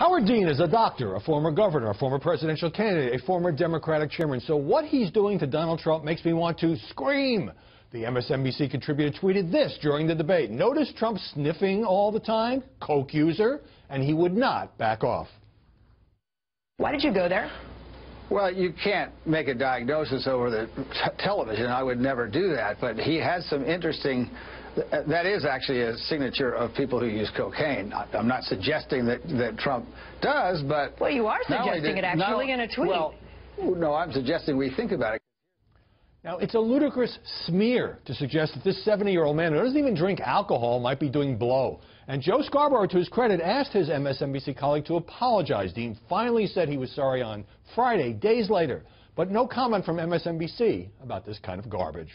Howard Dean is a doctor, a former governor, a former presidential candidate, a former Democratic chairman. So what he's doing to Donald Trump makes me want to scream. The MSNBC contributor tweeted this during the debate. Notice Trump sniffing all the time, coke user, and he would not back off. Why did you go there? Well, you can't make a diagnosis over the television. I would never do that. But he has some interesting that is actually a signature of people who use cocaine. I'm not suggesting that, that Trump does, but... Well, you are suggesting did, it actually in a tweet. Well, no, I'm suggesting we think about it. Now, it's a ludicrous smear to suggest that this 70-year-old man who doesn't even drink alcohol might be doing blow. And Joe Scarborough, to his credit, asked his MSNBC colleague to apologize. Dean finally said he was sorry on Friday, days later. But no comment from MSNBC about this kind of garbage.